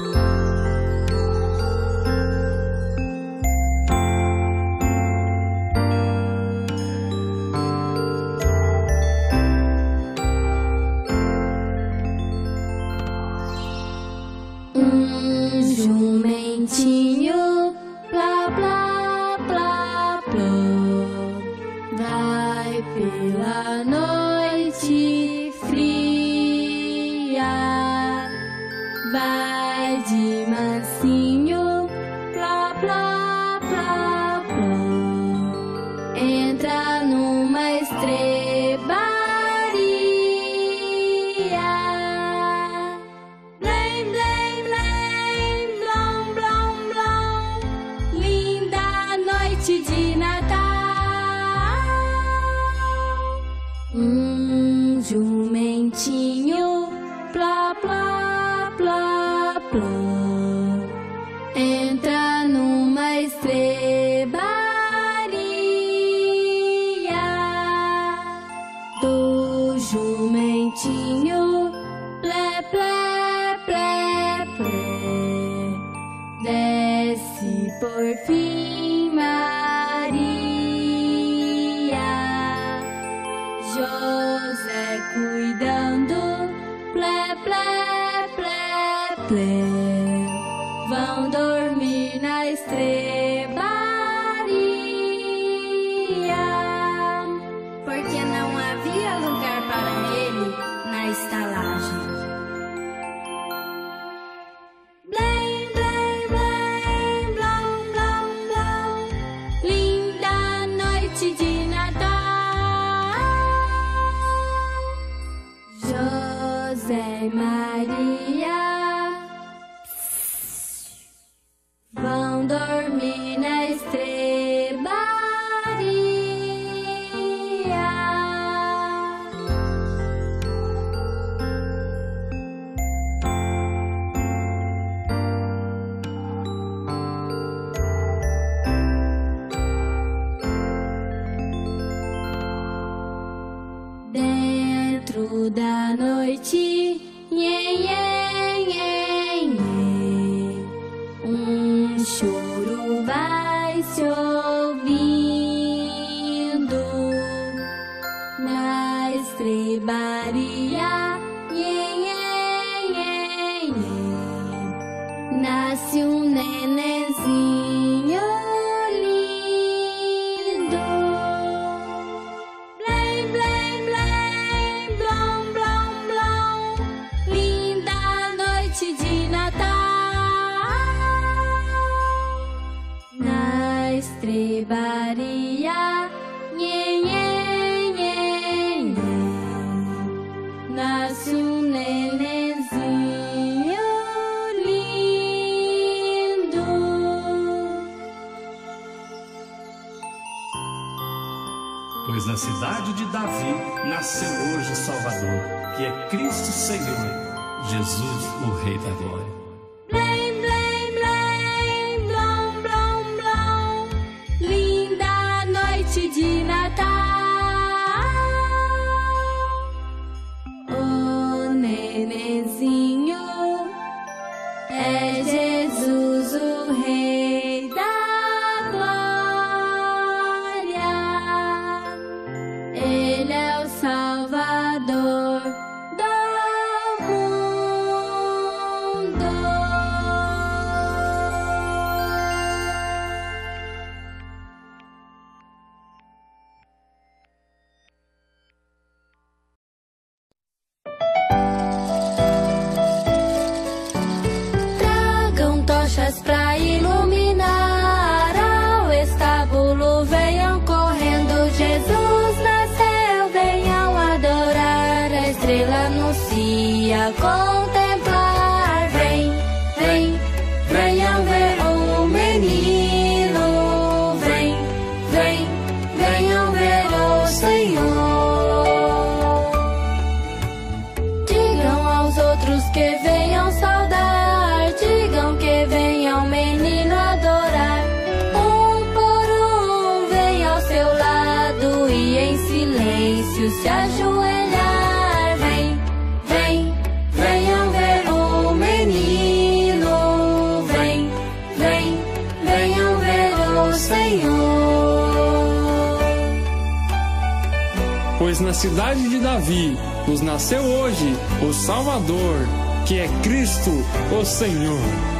Bye. hate that line. venham saudar, digam que venham menino adorar. Um por um vem ao seu lado e em silêncio se ajoelhar. Vem, vem, venham ver o menino. Vem, vem, venham ver o Senhor. Pois na cidade de Davi nos nasceu hoje o Salvador que é Cristo, o Senhor.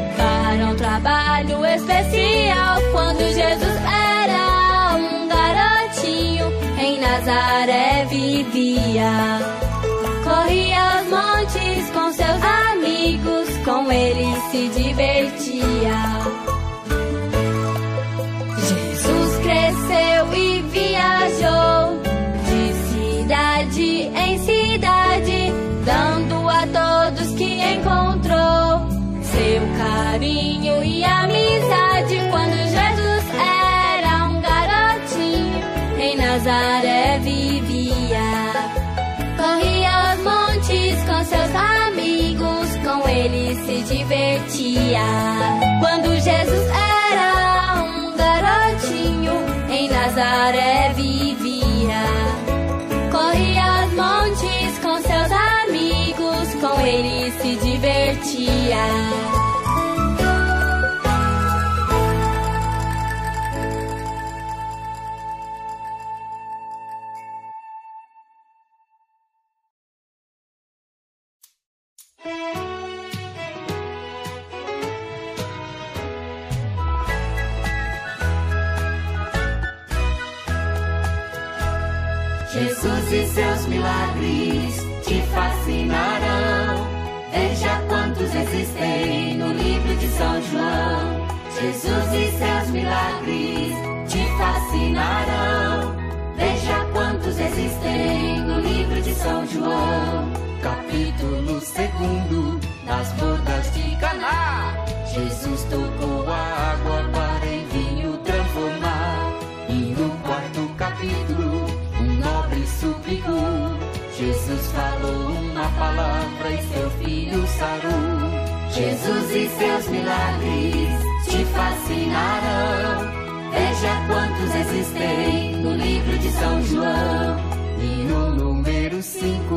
trabalho especial quando Jesus era um garotinho em Nazaré vivia. Corria os montes com seus amigos, com ele se divertia. se divertia. Quando Jesus era um garotinho, em Nazaré vivia. Corria aos montes com seus amigos, com ele se divertia. e seus milagres te fascinarão. Veja quantos existem no livro de São João. Jesus e seus milagres te fascinarão. Veja quantos existem no livro de São João. Capítulo segundo Nas bodas de Caná, Jesus tocou a água para público. Jesus falou uma palavra e seu filho sarou. Jesus e seus milagres te fascinarão. Veja quantos existem no livro de São João. E no número 5,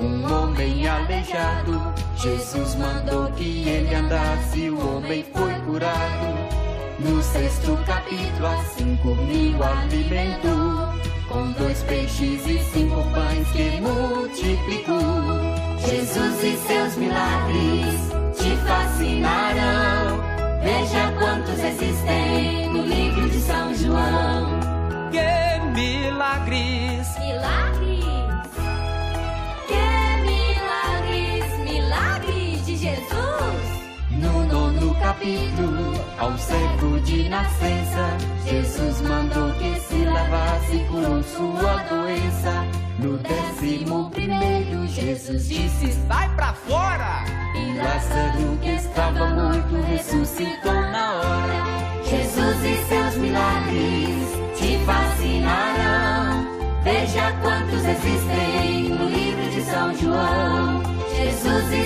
um homem aleijado. Jesus mandou que ele andasse, o homem foi curado. No sexto capítulo, a cinco mil alimentou com dois peixes e cinco pães que multiplicou. Jesus e seus milagres te fascinarão. Veja quantos existem no livro de São João. Que milagres! Rápido ao cego de nascença. Jesus mandou que se lavasse e curou sua doença. No décimo primeiro, Jesus disse: Vai pra fora! E Lázaro, que estava morto, ressuscitou na hora. Jesus e seus milagres te fascinarão. Veja quantos existem no livro de São João. Jesus e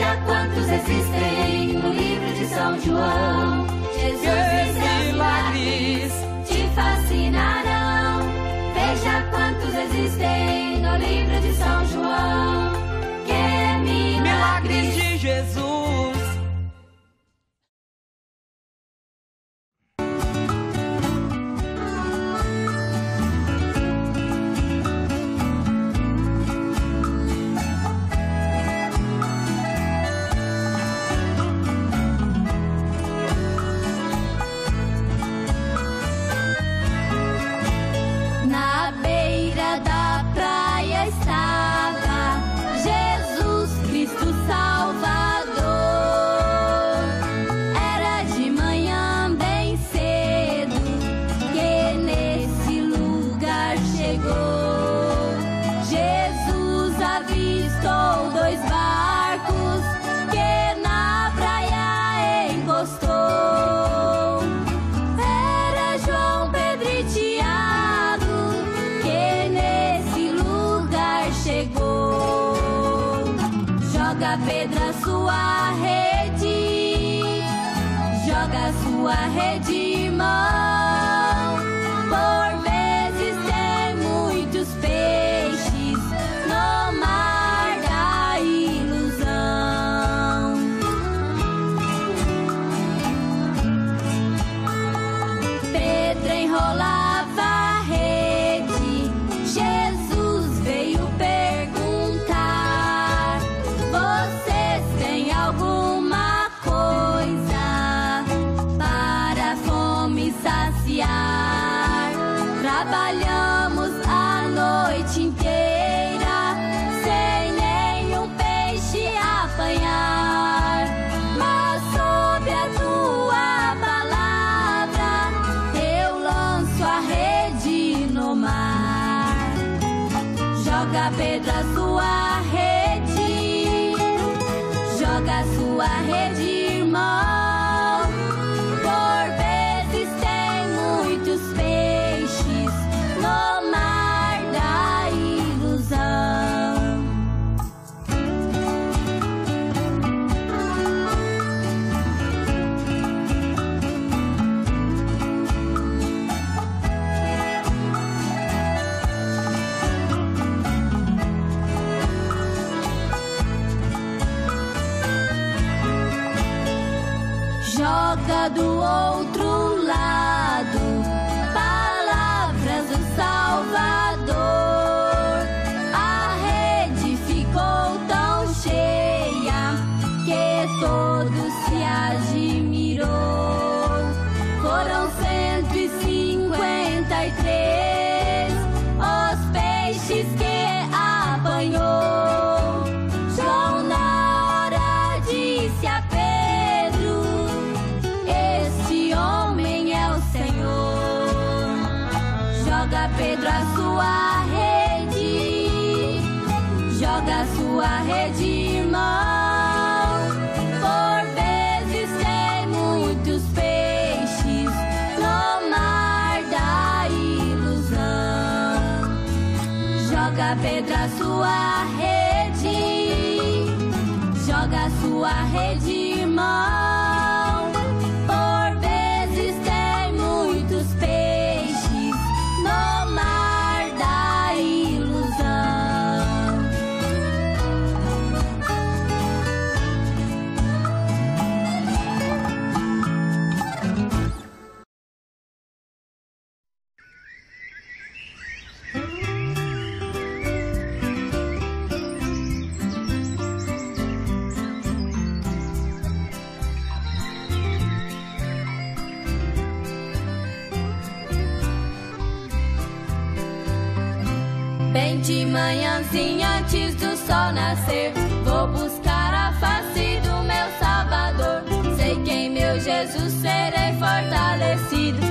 Veja quantos existem no livro de São João. Jesus e seus milagres te fascinarão. Veja quantos existem no livro de São João. Que milagres, milagres de Jesus. porta do outro lado. Joga pedra sua rede, joga sua rede, mãe. Bem de manhãzinha antes do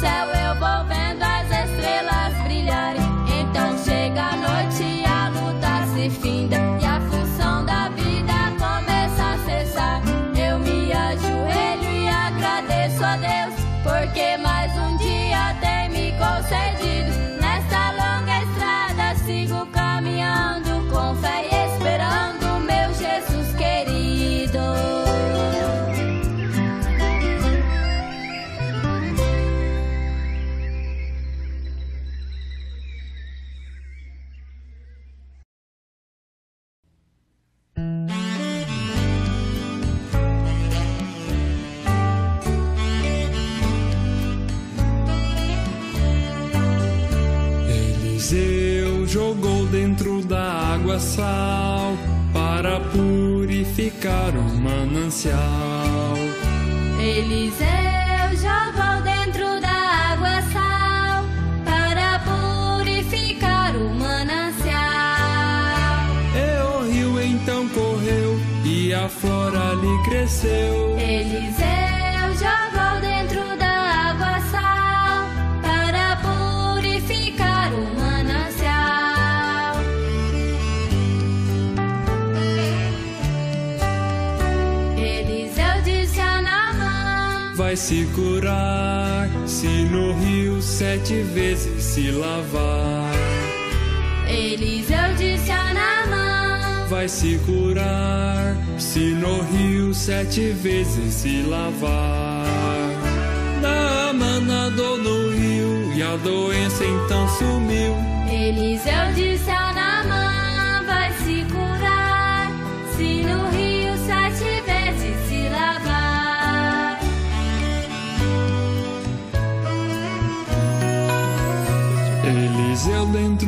sol nascer sal para purificar o manancial. Eliseu jogou dentro da água sal para purificar o manancial. E o rio então correu e a flor ali cresceu. Eliseu vai se curar se no rio sete vezes se lavar. Eliseu disse a Naamã: Vai se curar se no rio sete vezes se lavar. Naamã nadou no rio e a doença então sumiu. Eliseu disse a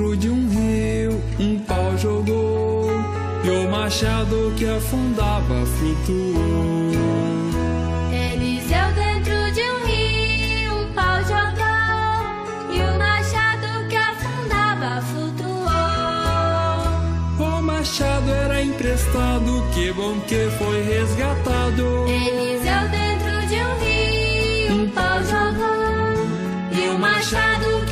dentro de um rio um pau jogou e o machado que afundava flutuou. Eliseu dentro de um rio um pau jogou e o machado que afundava flutuou. O machado era emprestado, que bom que foi resgatado. Eliseu dentro de um rio um pau jogou e o machado